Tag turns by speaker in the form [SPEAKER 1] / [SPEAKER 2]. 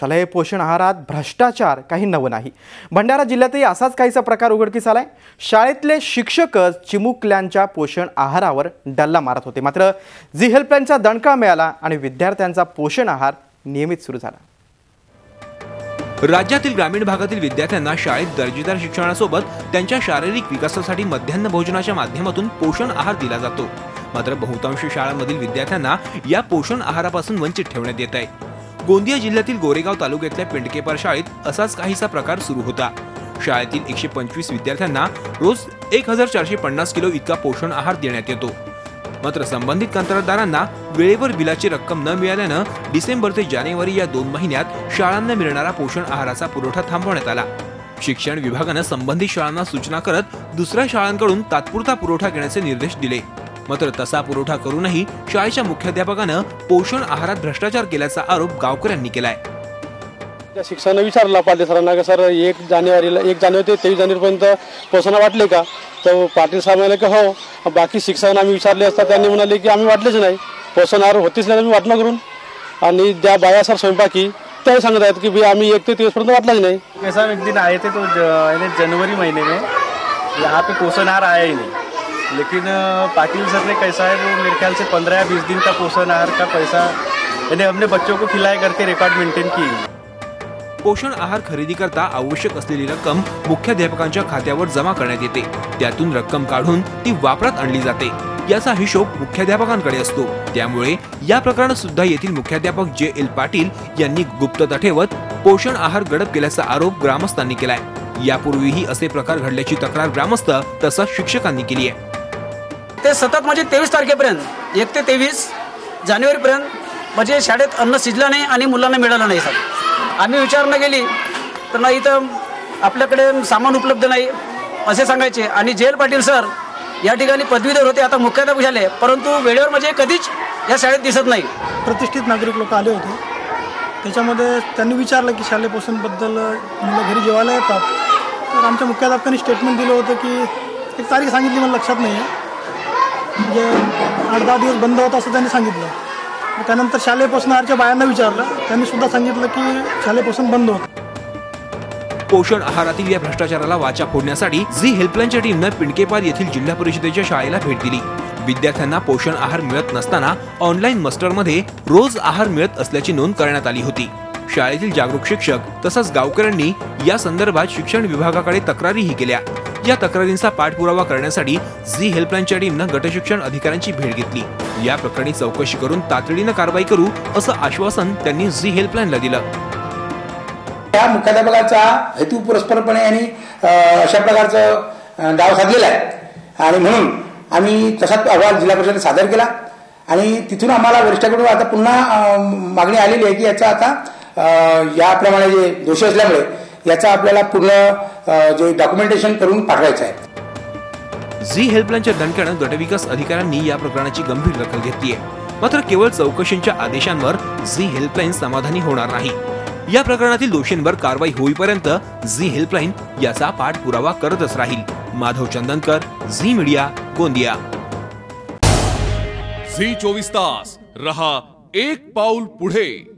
[SPEAKER 1] शालेय पोषण आहारात भ्रष्टाचार काही नवं नाही. भंडारा जिल्ह्यातही असाच काहीसा प्रकार उघडकीस आलाय. शाळेतले शिक्षकच चिमुकल्यांच्या पोषण आहारावर डल्ला मारत होते. मात्र झी हेल्पलाईनचा दणका मिळाला आणि विद्यार्थ्यांचा पोषण आहार नियमित सुरू झाला.
[SPEAKER 2] राज्यातील ग्रामीण भागातील विद्यार्थ्यांना शाळेत दर्जेदार शिक्षणासोबत त्यांच्या शारीरिक विकासासाठी मध्यान्ह भोजनाच्या माध्यमातून पोषण आहार दिला जातो. मात्र बहुतांश शाळांमधील विद्यार्थ्यांना या पोषण आहारापासून वंचित ठेवण्यात येत आहे. गोंदिया जिल्ह्यातील गोरेगाव तालुक्यातल्या पिंडकेपार शाळेत असाच काहीसा प्रकार सुरू होता. शाळेतील एकशे पंचवीस विद्यार्थ्यांना रोज एक हजार चारशे पन्नास किलो इतका पोषण आहार देण्यात येतो. मात्र संबंधित कंत्राटदारांना वेळेवर बिलाची रक्कम न मिळाल्यानं डिसेंबर ते जानेवारी या दोन महिन्यात शाळांना मिळणारा पोषण आहाराचा पुरवठा थांबवण्यात आला. शिक्षण विभागानं संबंधित शाळांना सूचना करत दुसऱ्या शाळांकडून तात्पुरता पुरवठा घेण्याचे निर्देश दिले. मात्र तसा पुरवठा करूनही शाळेच्या मुख्याध्यापकानं पोषण आहारात भ्रष्टाचार केल्याचा आरोप गावकऱ्यांनी केलाय.
[SPEAKER 3] त्या शिक्षकांना विचारलं पाटील सरांना का सर एक जानेवारीला एक जानेवारी ते तेवीस जानेवारीपर्यंत पोषणा वाटले का? तर पाटील साहेब म्हणाले की हो. बाकी शिक्षकांना आम्ही विचारले असता त्यांनी म्हणाले की आम्ही वाटलेच नाही. पोषण आहार होतीच नाही आम्ही वाटलं करून. आणि ज्या बाया सर स्वयंपाकी त्याही सांगत आहेत की बी आम्ही एक ते तेवीसपर्यंत वाटलाच नहीं.
[SPEAKER 4] कैसा एक दिन आए थे तो यानी जनवरी महीने में यहाँ पे पोषण आहार आया ही नहीं. लेकिन पाटिल सर ने कैसा है वो मेरे ख्याल से पंद्रह या बीस दिन का पोषण आहार का पैसा यानी अपने बच्चों को खिलाए करके रिकॉर्ड मेंटेन की।
[SPEAKER 2] पोषण आहार खरेदी करता आवश्यक असलेली रक्कम मुख्याध्यापकांच्या खात्यावर जमा करण्यात येते. त्यातून रक्कम काढून ती वापरात आणली जाते. याचा हिशोब मुख्याध्यापकांकडे असतो. त्यामुळे या प्रकरणात सुद्धा येथील मुख्याध्यापक जे एल पाटील यांनी गुप्तता ठेवत पोषण आहार गडप केल्याचा आरोप ग्रामस्थांनी केलाय. यापूर्वीही असे प्रकार घडल्याची तक्रार ग्रामस्थ तसंच शिक्षकांनी केली आहे.
[SPEAKER 5] ते सतत म्हणजे तेवीस तारखेपर्यंत एक ते तेवीस जानेवारीपर्यंत म्हणजे शाळेत अन्न शिजलं नाही आणि मुलांना मिळालं नाही सर आम्ही विचारणा केली तर नाही इथं आपल्याकडे सामान उपलब्ध नाही असे सांगायचे. आणि जेल पाटील सर या ठिकाणी पदवीधर होते आता मुख्याध्यापक झाले परंतु वेळेवर म्हणजे कधीच या शाळेत दिसत नाही.
[SPEAKER 6] प्रतिष्ठित नागरिक लोक आले होते. त्याच्यामध्ये त्यांनी विचारलं की शालेय पोषणबद्दल मुलं घरी जेवायला येतात. तर आमच्या मुख्याध्यापकांनी स्टेटमेंट दिलं होतं की एक तारीख सांगितली मला लक्षात नाही आहे म्हणजे आठ दहा दिवस बंद होता असं त्यांनी सांगितलं. त्यानंतर शालेय पोषणाहारच्या बायांना विचारलं. त्यांनी सुद्धा सांगितलं की शालेय पोषण बंद होतं.
[SPEAKER 2] पोषण आहारातील या भ्रष्टाचाराला वाचा फोडण्यासाठी झी हेल्पलाईनच्या टीमनं पिंडकेपार येथील जिल्हा परिषदेच्या शाळेला भेट दिली. विद्यार्थ्यांना पोषण आहार मिळत नसताना ऑनलाईन मस्टरमध्ये रोज आहार मिळत असल्याची नोंद करण्यात आली होती. शाळेतील जागरूक शिक्षक तसंच गावकऱ्यांनी या संदर्भात शिक्षण विभागाकडे तक्रारीही केल्या. या तक्रारींचा पाठपुरावा करण्यासाठी झी हेल्पलाईनच्या टीमनं गटशिक्षण अधिकाऱ्यांची भेट घेतली. या प्रकरणी चौकशी करून तातडीनं कारवाई करू असं आश्वासन त्यांनी झी हेल्पलाईनला दिलं.
[SPEAKER 7] त्या मुख्याध्यापकाचा हेतू पुरस्परपणे आणि अशा प्रकारचं अ, डाव साधलेला आहे. आणि म्हणून आम्ही तसाच अहवाल जिल्हा परिषदेत सादर केला. आणि तिथून आम्हाला वरिष्ठाकडून आता पुन्हा मागणी आलेली आहे की याचा आता याप्रमाणे जे दोषी असल्यामुळे याचा आपल्याला पूर्ण जे डॉक्युमेंटेशन करून पाठवायचं आहे.
[SPEAKER 2] झी हेल्पलाईनच्या दणक्यानं गटविकास अधिकाऱ्यांनी या प्रकरणाची गंभीर दखल घेतलीय. मात्र केवळ चौकशींच्या आदेशांवर झी हेल्पलाईन समाधानी होणार नाही. या प्रकरणातील दोषींवर कारवाई होईपर्यंत झी हेल्पलाईन याचा पाठपुरावा करतच राहील. Madhav Chandankar Zee media Gondia.
[SPEAKER 8] Zee चोवीस तास. रहा एक पाऊल पुढे.